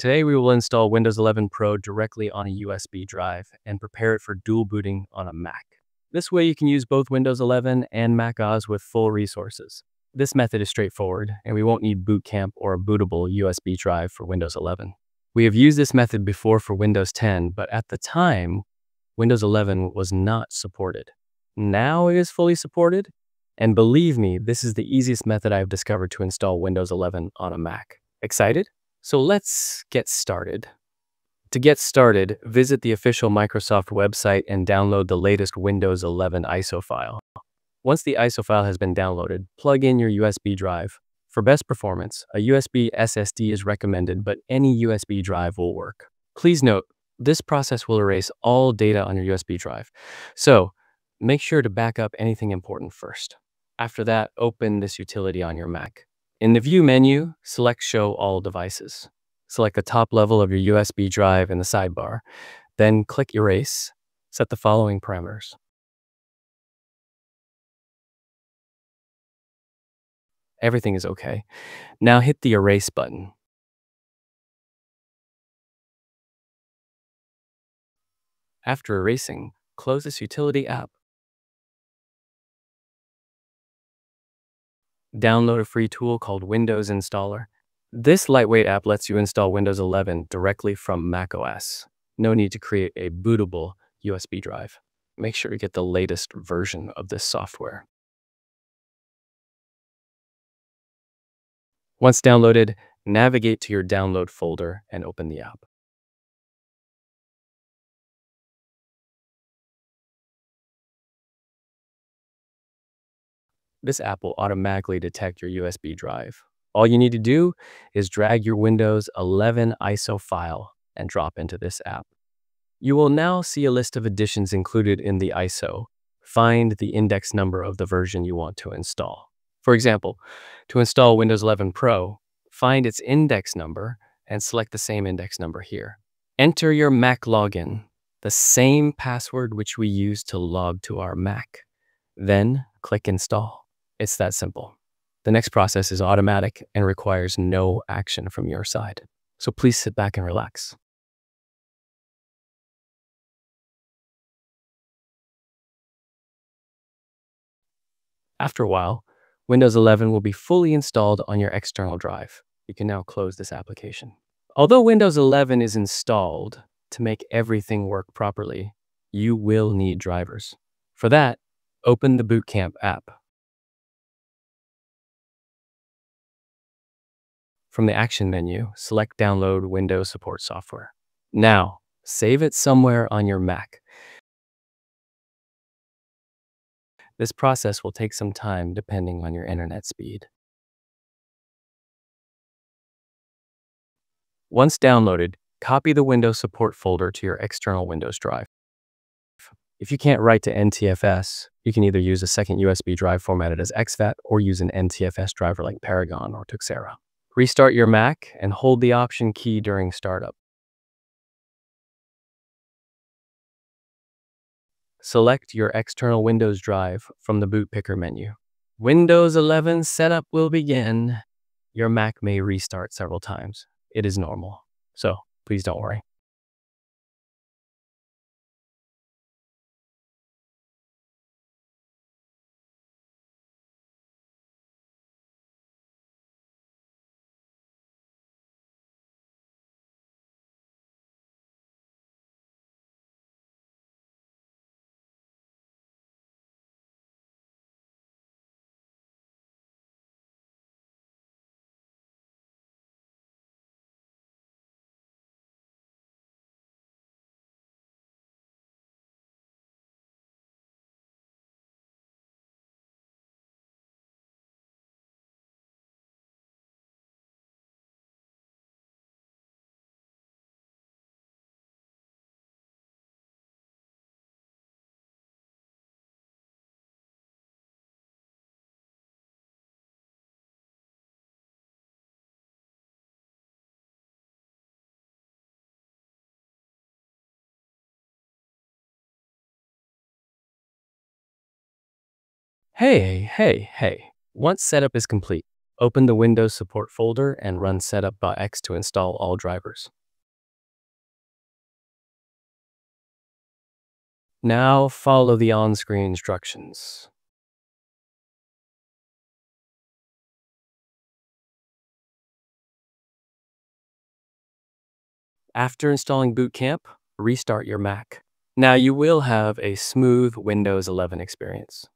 Today we will install Windows 11 Pro directly on a USB drive and prepare it for dual booting on a Mac. This way you can use both Windows 11 and Mac OS with full resources. This method is straightforward, and we won't need Boot Camp or a bootable USB drive for Windows 11. We have used this method before for Windows 10, but at the time, Windows 11 was not supported. Now it is fully supported, and believe me, this is the easiest method I've discovered to install Windows 11 on a Mac. Excited? So let's get started. To get started, visit the official Microsoft website and download the latest Windows 11 ISO file. Once the ISO file has been downloaded, plug in your USB drive. For best performance, a USB SSD is recommended, but any USB drive will work. Please note, this process will erase all data on your USB drive. So, make sure to back up anything important first. After that, open this utility on your Mac. In the View menu, select Show All Devices. Select the top level of your USB drive in the sidebar. Then click Erase. Set the following parameters. Everything is okay. Now hit the Erase button. After erasing, close this utility app. Download a free tool called Windows Installer. This lightweight app lets you install Windows 11 directly from macOS. No need to create a bootable USB drive. Make sure you get the latest version of this software. Once downloaded, navigate to your download folder and open the app. This app will automatically detect your USB drive. All you need to do is drag your Windows 11 ISO file and drop into this app. You will now see a list of editions included in the ISO. Find the index number of the version you want to install. For example, to install Windows 11 Pro, find its index number and select the same index number here. Enter your Mac login, the same password which we use to log to our Mac. Then click Install. It's that simple. The next process is automatic and requires no action from your side. So please sit back and relax. After a while, Windows 11 will be fully installed on your external drive. You can now close this application. Although Windows 11 is installed to make everything work properly, you will need drivers. For that, open the Boot Camp app. From the Action menu, select Download Windows Support Software. Now, save it somewhere on your Mac. This process will take some time depending on your internet speed. Once downloaded, copy the Windows support folder to your external Windows drive. If you can't write to NTFS, you can either use a second USB drive formatted as exFAT or use an NTFS driver like Paragon or Tuxera. Restart your Mac and hold the Option key during startup. Select your external Windows drive from the boot picker menu. Windows 11 setup will begin. Your Mac may restart several times. It is normal, so please don't worry. Hey, hey, hey. Once setup is complete, Open the Windows Support folder and run setup.exe to install all drivers. Now follow the on-screen instructions. After installing Boot Camp, restart your Mac. Now you will have a smooth Windows 11 experience.